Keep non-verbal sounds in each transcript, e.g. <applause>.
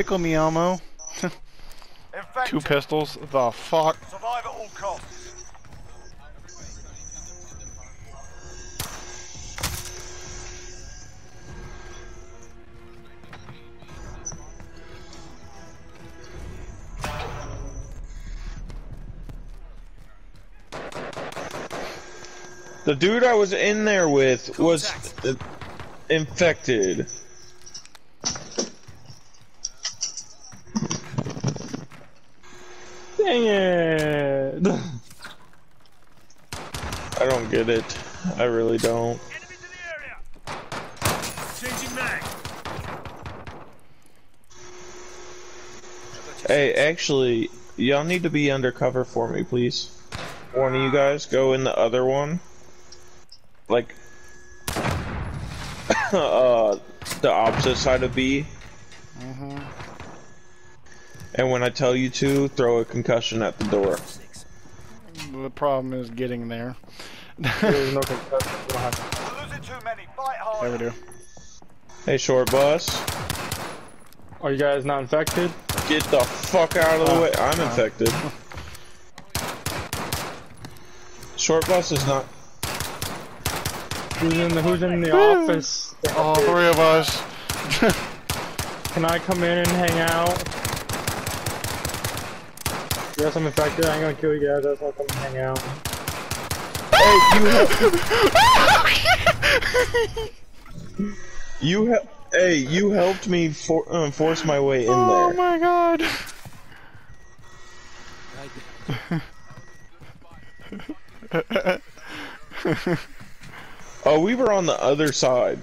Tickle me, Elmo. <laughs> Two pistols. The fuck? Survive at all costs. The dude I was in there with was infected. Dang it! I don't get it. I really don't. Enemies in the area. Changing mag. Hey, actually, y'all need to be undercover for me, please. One of you guys go in the other one. Like, <laughs> uh, the opposite side of B. Mm-hmm. And when I tell you to, throw a concussion at the door. The problem is getting there. There's no concussion. We don't have We're losing too many. Fight There we do. Hey, short bus, Are you guys not infected? get the fuck out of the Uh, way. I'm uh. infected. Short bus is not. Who's in the Who's in the office? All three of us. <laughs> <laughs> Can I come in and hang out? Yes, I'm infected. I'm gonna kill you guys. That's why I come and hang out. Hey, you. you ha- Hey, you helped me for- uh, force my way in Oh there. Oh my god. Oh, we were on the other side.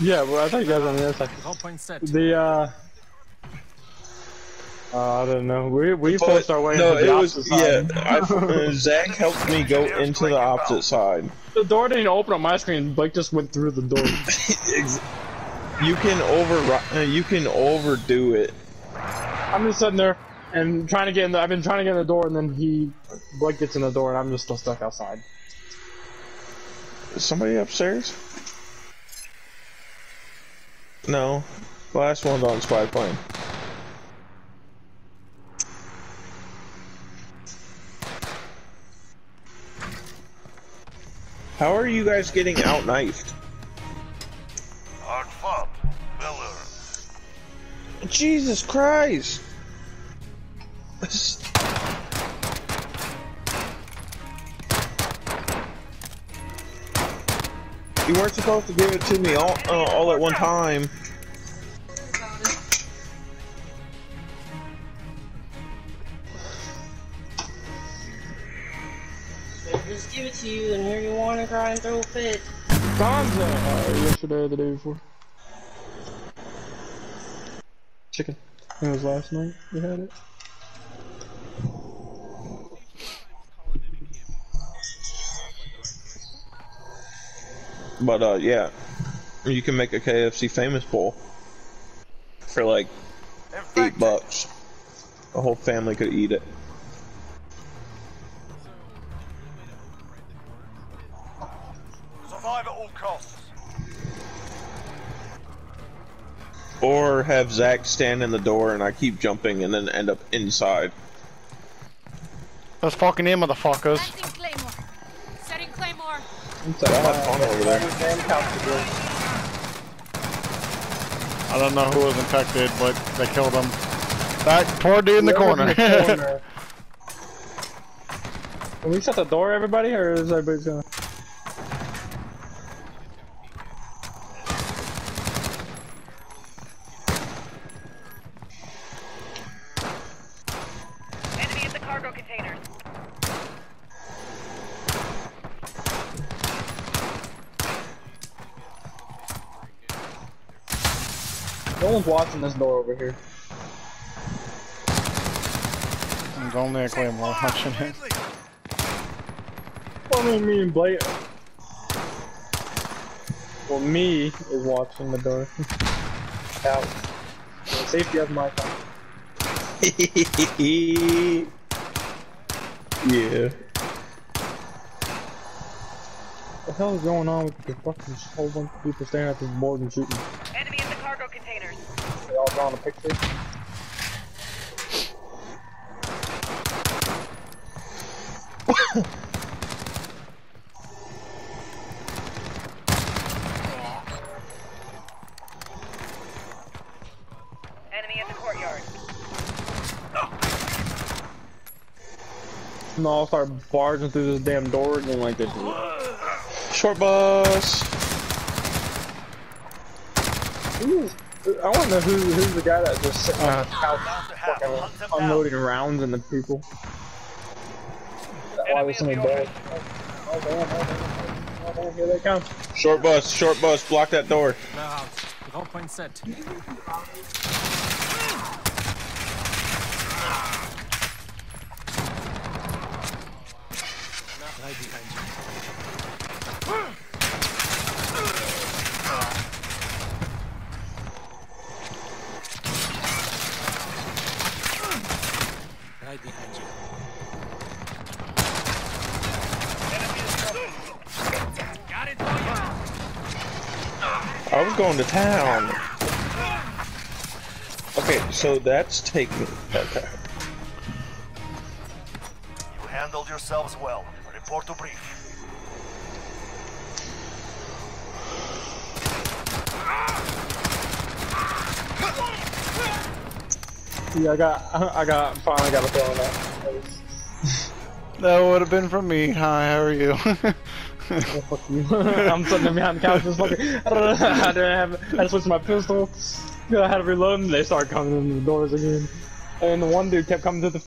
Yeah, well, I thought you guys were on the other side. Hard point set. The uh. Uh, I don't know. We we But- forced our way no, into the it was opposite yeah. side. I, uh, Zach helped me go into the opposite side. the door didn't open on my screen. Blake just went through the door. <laughs> You can over uh, you can overdo it. I'm just sitting there and trying to get in. The, I've been trying to get in the door, and then he Blake gets in the door, and I'm just still stuck outside. Is somebody upstairs? No. The last one's on spy plane. How are you guys getting out knifed? Hard fought. Miller. Jesus Christ! You weren't supposed to give it to me all, uh, all at one time. Give it to you, and here you want to cry and throw a fit. Gonzo! Uh, yesterday or the day before. Chicken. I think it was last night we had it. But uh, yeah, you can make a KFC famous bowl for like eight bucks. The whole family could eat it. Survive at all costs. Or have Zach stand in the door and I keep jumping and then end up inside. Let's fucking in, motherfuckers. Planting Claymore. Setting Claymore. Y'all have fun over there. I don't know who was infected, but they killed him. That poor dude in the <laughs> corner. Can we shut the door, everybody, or is everybody gonna? No one's watching this door over here. There's only a claymore watching it. Well, I mean, me and Blake. Well, me is watching the door. <laughs> Out. Safety of my phone. <laughs> yeah. What the hell is going on with the fucking whole bunch of people staring at this board and shooting? micro containers. They all drawn a picture. Enemy at the courtyard. No, I'll start barging through this damn door again like this. Short bus! Ooh, I want to know who who's the guy that just sitting on the couch Down to half. fucking Hunt them unloading rounds and the people. That why Enemy was so in many the doors. Oh damn! Oh damn! Oh damn! Here they come. Short bus. Short bus. Block that door. Là, grand point set. Right behind you. Right behind you. Got it, boy. I was going to town. Okay, so that's taking. Okay. You handled yourselves well. Report to brief. Yeah, I got <laughs> I got finally got a feeling that. that That would have been from me. Hi, how are you? <laughs> Oh, fuck you. I'm sitting behind the couch just fucking. <laughs> I didn't have. I had to my pistol. I had to reload and they started coming in the doors again. And the one dude kept coming to the